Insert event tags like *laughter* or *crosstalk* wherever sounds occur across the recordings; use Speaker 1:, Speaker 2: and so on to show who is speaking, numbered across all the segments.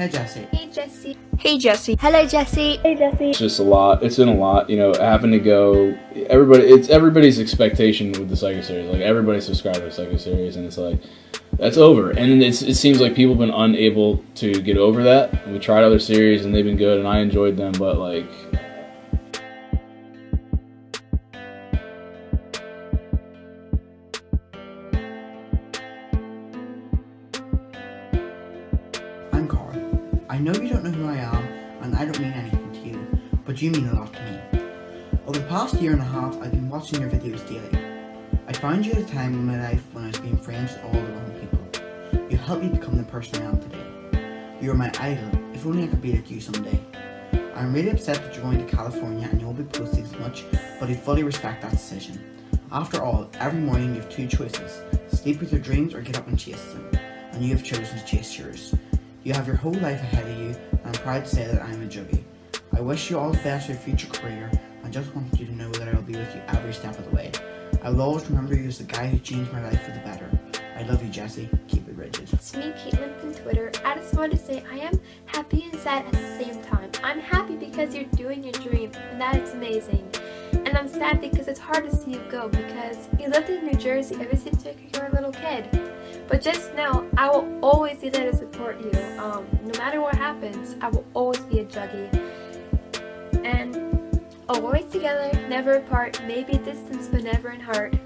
Speaker 1: Hey Jesse.
Speaker 2: Hey Jesse.
Speaker 3: Hey Jesse.
Speaker 2: Hello Jesse. Hey Jesse.
Speaker 4: It's just a lot. It's been a lot, you know, having to go. Everybody, it's everybody's expectation with the Psycho series. Like everybody subscribed to the Psycho series, and it's like that's over. And it's, it seems like people have been unable to get over that. We tried other series, and they've been good, and I enjoyed them, but like.
Speaker 1: Know you don't know who I am, and I don't mean anything to you, but you mean a lot to me. Over the past year and a half, I've been watching your videos daily. I found you at a time in my life when I was being friends with all the wrong people. You helped me become the person I am today. You are my idol, if only I could be like you someday. I'm really upset that you're going to California and you won't be posting as much, but I fully respect that decision. After all, every morning you have two choices, sleep with your dreams or get up and chase them, and you have chosen to chase yours. You have your whole life ahead of you, and I'm proud to say that I am a juggie. I wish you all the best for your future career, and just want you to know that I will be with you every step of the way. I will always remember you as the guy who changed my life for the better. I love you, Jesse. Keep it rigid.
Speaker 2: It's me, Caitlin from Twitter. I just wanted to say I am happy and sad at the same time. I'm happy because you're doing your dream, and that is amazing. And I'm sad because it's hard to see you go because you lived in New Jersey ever since you were a little kid. But just know, I will always be there to support you. Um, no matter what happens, I will always be a juggie. And always together, never apart, maybe distance but never in heart.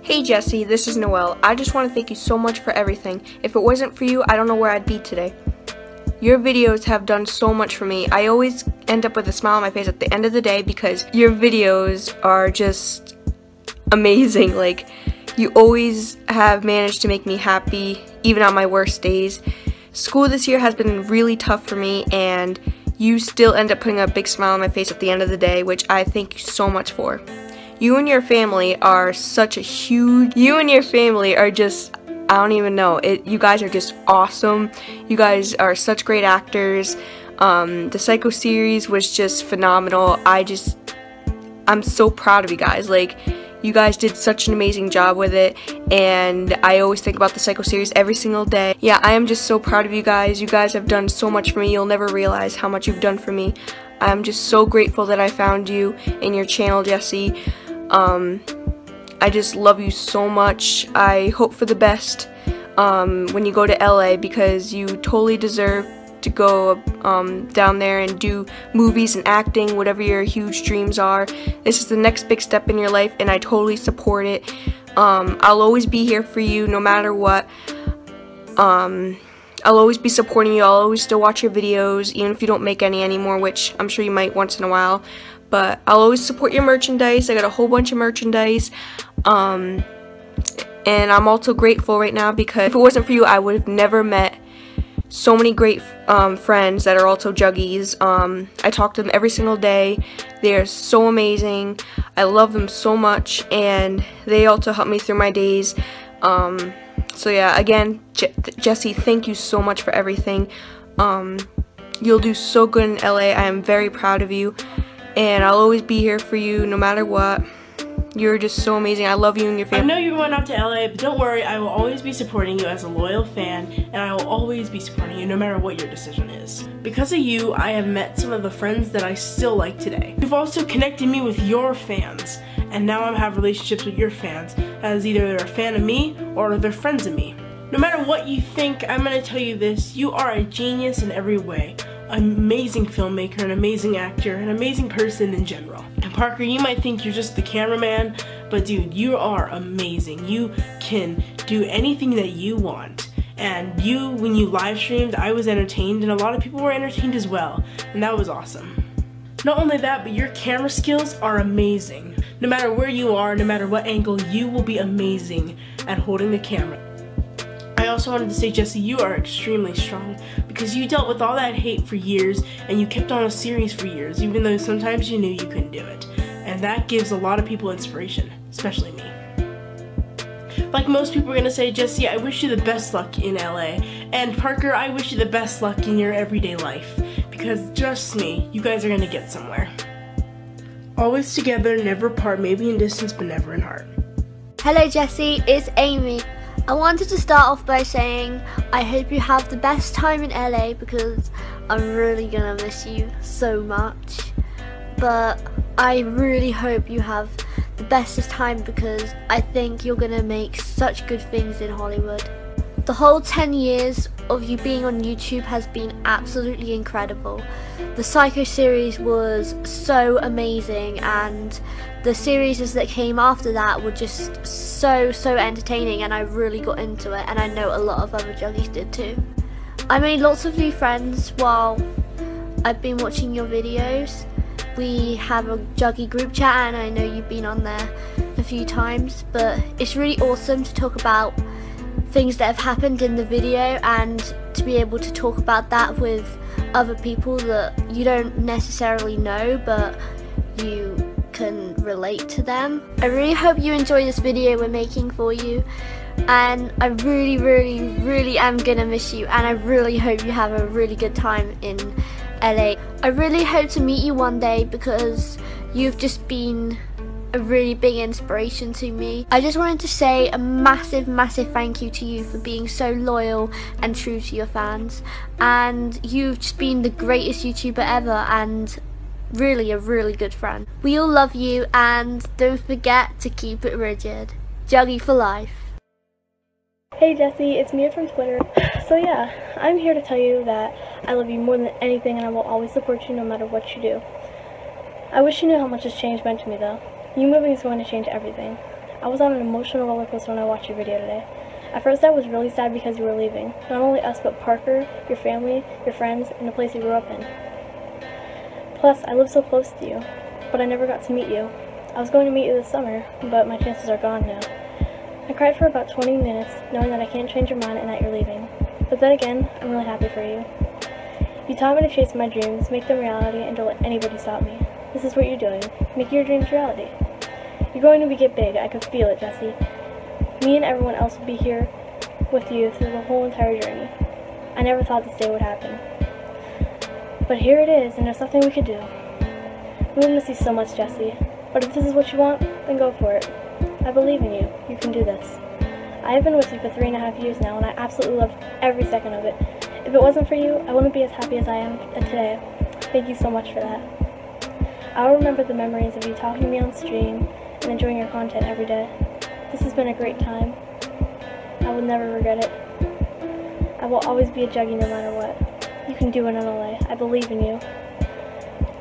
Speaker 3: Hey Jesse, this is Noel. I just want to thank you so much for everything. If it wasn't for you, I don't know where I'd be today. Your videos have done so much for me. I always end up with a smile on my face at the end of the day because your videos are just amazing. Like, you always have managed to make me happy, even on my worst days. School this year has been really tough for me, and you still end up putting a big smile on my face at the end of the day, which I thank you so much for. You and your family are such a huge, you and your family are just, I don't even know, it, you guys are just awesome. You guys are such great actors. Um, the Psycho series was just phenomenal. I just, I'm so proud of you guys. Like, you guys did such an amazing job with it, and I always think about the Psycho series every single day. Yeah, I am just so proud of you guys. You guys have done so much for me. You'll never realize how much you've done for me. I'm just so grateful that I found you in your channel, Jesse. Um, I just love you so much. I hope for the best um, when you go to LA because you totally deserve to go um, down there and do movies and acting, whatever your huge dreams are. This is the next big step in your life, and I totally support it. Um, I'll always be here for you no matter what. Um, I'll always be supporting you. I'll always still watch your videos, even if you don't make any anymore, which I'm sure you might once in a while. But I'll always support your merchandise. I got a whole bunch of merchandise. Um, and I'm also grateful right now because if it wasn't for you, I would have never met so many great um, friends that are also juggies. Um, I talk to them every single day. They're so amazing. I love them so much, and they also help me through my days. Um, so yeah, again, Je Jesse, thank you so much for everything. Um, you'll do so good in LA. I am very proud of you, and I'll always be here for you no matter what. You're just so amazing. I love you and your family.
Speaker 5: I know you're going out to LA, but don't worry, I will always be supporting you as a loyal fan, and I will always be supporting you no matter what your decision is. Because of you, I have met some of the friends that I still like today. You've also connected me with your fans, and now I have relationships with your fans, as either they're a fan of me or they're friends of me. No matter what you think, I'm going to tell you this, you are a genius in every way. Amazing filmmaker, an amazing actor, an amazing person in general. And Parker, you might think you're just the cameraman, but dude, you are amazing. You can do anything that you want. And you, when you live streamed, I was entertained, and a lot of people were entertained as well. And that was awesome. Not only that, but your camera skills are amazing. No matter where you are, no matter what angle, you will be amazing at holding the camera. I also wanted to say, Jesse, you are extremely strong because you dealt with all that hate for years and you kept on a series for years, even though sometimes you knew you couldn't do it. And that gives a lot of people inspiration, especially me. Like most people are gonna say, Jesse, I wish you the best luck in LA. And Parker, I wish you the best luck in your everyday life. Because trust me, you guys are gonna get somewhere. Always together, never apart, maybe in distance, but never in heart.
Speaker 2: Hello Jesse, it's Amy.
Speaker 6: I wanted to start off by saying I hope you have the best time in LA because I'm really gonna miss you so much. But I really hope you have the bestest time because I think you're gonna make such good things in Hollywood. The whole 10 years of you being on YouTube has been absolutely incredible. The Psycho series was so amazing and the series that came after that were just so so entertaining and I really got into it and I know a lot of other juggies did too. I made lots of new friends while I've been watching your videos. We have a juggie group chat and I know you've been on there a few times but it's really awesome to talk about things that have happened in the video and to be able to talk about that with other people that you don't necessarily know but you can relate to them. I really hope you enjoy this video we're making for you and I really really really am gonna miss you and I really hope you have a really good time in LA. I really hope to meet you one day because you've just been a really big inspiration to me. I just wanted to say a massive, massive thank you to you for being so loyal and true to your fans. And you've just been the greatest YouTuber ever and really a really good friend. We all love you and don't forget to keep it rigid. Juggie for life.
Speaker 7: Hey Jesse, it's Mia from Twitter. So yeah, I'm here to tell you that I love you more than anything and I will always support you no matter what you do. I wish you knew how much this change meant to me though. You moving is going to change everything. I was on an emotional roller coaster when I watched your video today. At first I was really sad because you were leaving. Not only us, but Parker, your family, your friends, and the place you grew up in. Plus, I live so close to you, but I never got to meet you. I was going to meet you this summer, but my chances are gone now. I cried for about 20 minutes, knowing that I can't change your mind and that you're leaving. But then again, I'm really happy for you. You taught me to chase my dreams, make them reality, and don't let anybody stop me. This is what you're doing. Make your dreams reality. You're going to be get big. I could feel it, Jesse. Me and everyone else will be here with you through the whole entire journey. I never thought this day would happen. But here it is, and there's nothing we could do. We will miss you so much, Jesse. But if this is what you want, then go for it. I believe in you. You can do this. I have been with you for three and a half years now, and I absolutely loved every second of it. If it wasn't for you, I wouldn't be as happy as I am today. Thank you so much for that. I'll remember the memories of you talking to me on stream and enjoying your content every day. This has been a great time. I will never regret it. I will always be a juggie no matter what. Can do it in LA. I believe in you.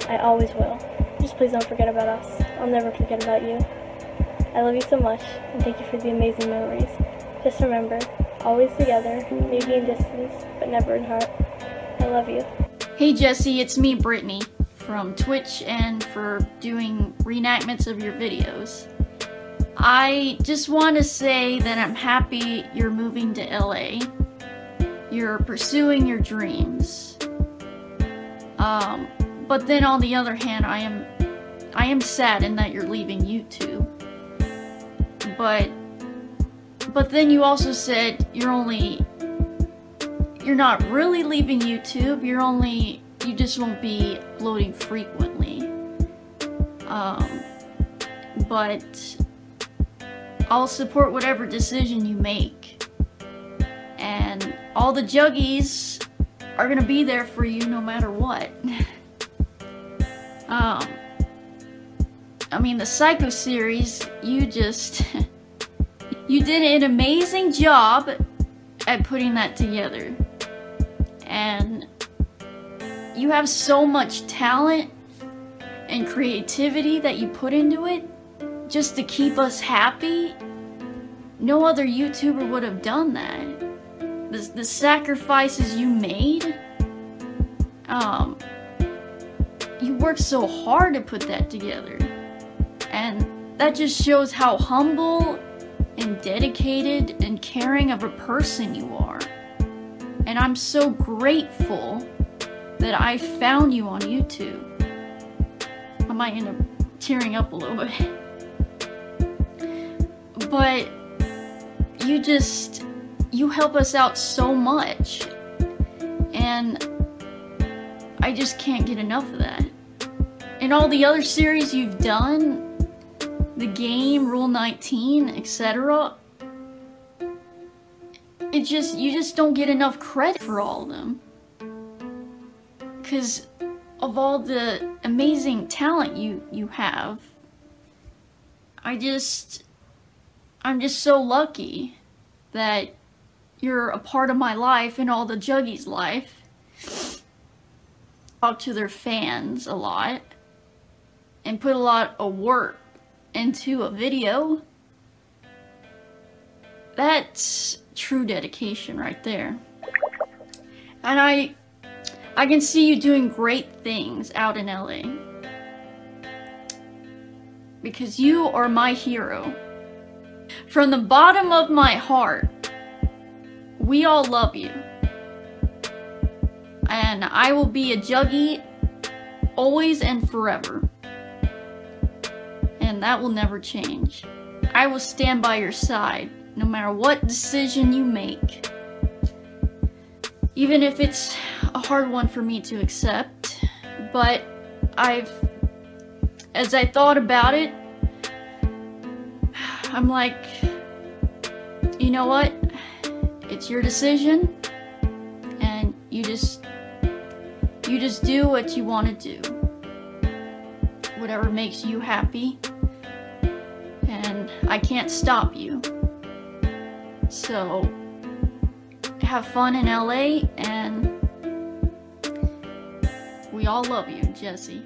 Speaker 7: I always will. Just please don't forget about us. I'll never forget about you. I love you so much, and thank you for the amazing memories. Just remember, always together, maybe in distance, but never in heart. I love you.
Speaker 8: Hey Jesse, it's me, Brittany from Twitch and for doing reenactments of your videos. I just want to say that I'm happy you're moving to LA. You're pursuing your dreams. Um, but then on the other hand, I am I am saddened that you're leaving YouTube. But but then you also said you're only you're not really leaving YouTube. You're only you just won't be uploading frequently. Um, but I'll support whatever decision you make. And all the juggies are gonna be there for you no matter what. *laughs* um, I mean, the Psycho series, you just... *laughs* you did an amazing job at putting that together. And you have so much talent and creativity that you put into it just to keep us happy. No other YouTuber would have done that. The, the sacrifices you made, um, you worked so hard to put that together. And that just shows how humble and dedicated and caring of a person you are. And I'm so grateful that I found you on YouTube. I might end up tearing up a little bit. But you just, you help us out so much. And I just can't get enough of that. And all the other series you've done, the game, Rule 19, etc. it just, you just don't get enough credit for all of them. Because of all the amazing talent you, you have, I just, I'm just so lucky that you're a part of my life and all the Juggies' life. Talk to their fans a lot and put a lot of work into a video. That's true dedication right there. And I I can see you doing great things out in LA. Because you are my hero. From the bottom of my heart, we all love you. And I will be a Juggie always and forever. And that will never change. I will stand by your side no matter what decision you make. Even if it's a hard one for me to accept, but I've, as I thought about it, *sighs* I'm like, you know what? It's your decision, and you just, you just do what you want to do. Whatever makes you happy, and I can't stop you. So, have fun in LA, and we all love you, Jesse.